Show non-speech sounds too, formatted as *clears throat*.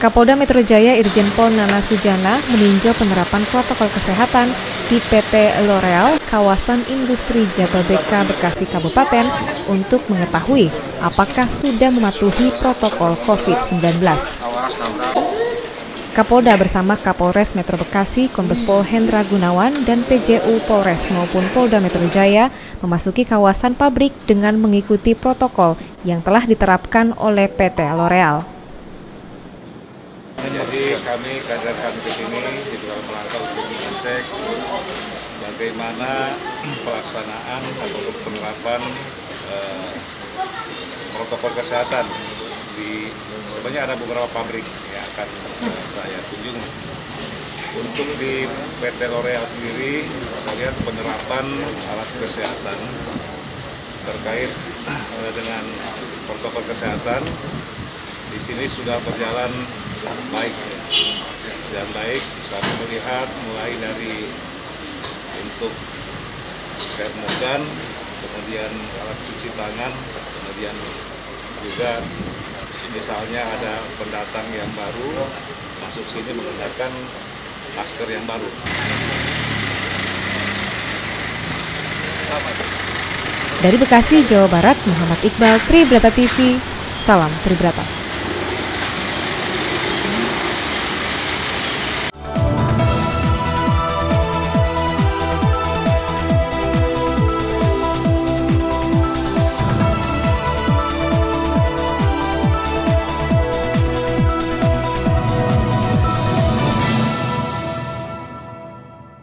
Kapolda Metro Jaya Irjen Pol Nana Sujana meninjau penerapan protokol kesehatan di PT L'Oreal kawasan industri Jababeka Bekasi Kabupaten untuk mengetahui apakah sudah mematuhi protokol COVID-19. Kapolda bersama Kapolres Metro Bekasi, Kombes Pol Hendra Gunawan, dan PJU Polres maupun Polda Metro Jaya memasuki kawasan pabrik dengan mengikuti protokol yang telah diterapkan oleh PT L'Oreal. Kami kader kami ke sini di dalam rangka untuk mengecek bagaimana *clears throat* pelaksanaan atau penerapan eh, protokol kesehatan di sebenarnya ada beberapa pabrik yang akan eh, saya kunjungi. Untuk di PT L'Oreal sendiri, saya lihat penerapan alat kesehatan terkait eh, dengan protokol kesehatan di sini sudah berjalan baik. Dan baik saya melihat mulai dari untuk termogan kemudian alat cuci tangan kemudian juga misalnya ada pendatang yang baru masuk sini menggunakan masker yang baru. Dari Bekasi, Jawa Barat, Muhammad Iqbal, Tribrata TV, Salam Tribrata.